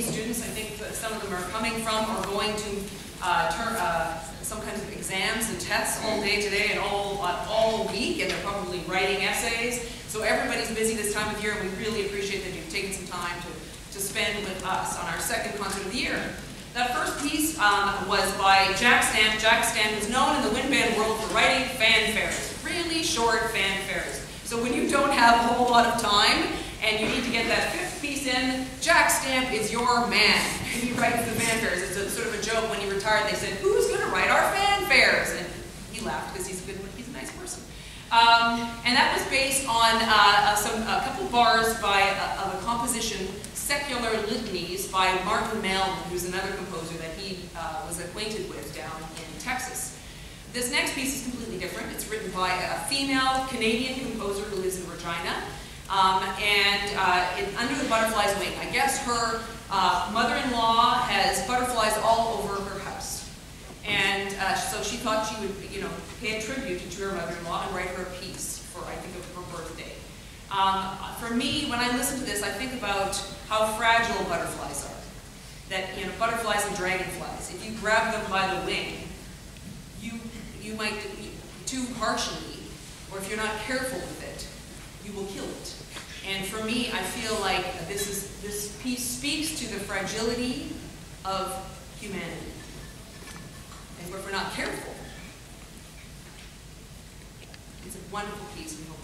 previous students. I think some of them are coming from or going to uh, uh, some kinds of exams and tests all day today and all, uh, all week, and they're probably writing essays. So everybody's busy this time of year, and we really appreciate that you've taken some time to, to spend with us on our second concert of the year. That first piece um, was by Jack Stamp. Jack Stamp is known in the wind band world for writing fanfares, really short fanfares. So when you don't have a whole lot of time and you need to get that fifth piece in, Jack Stamp is your man. And he writes the fanfares. It's a, sort of a joke when he retired. They said, "Who's going to write our fanfares?" And he laughed because he's a good, one, he's a nice person. Um, and that was based on uh, some a couple bars by uh, of a composition, Secular Litanies by Martin Mailman, who's another composer that he uh, was acquainted with down in Texas. This next piece is completely different. It's written by a female Canadian composer who lives in Regina. Um, and uh, it, Under the Butterfly's Wing. I guess her uh, mother-in-law has butterflies all over her house. And uh, so she thought she would, you know, pay a tribute to her mother-in-law and write her a piece for, I think, her birthday. Um, for me, when I listen to this, I think about how fragile butterflies are. That, you know, butterflies and dragonflies, if you grab them by the wing, you, you might, too harshly, or if you're not careful you will kill it. And for me, I feel like this, is, this piece speaks to the fragility of humanity. And if we're not careful, it's a wonderful piece. We hope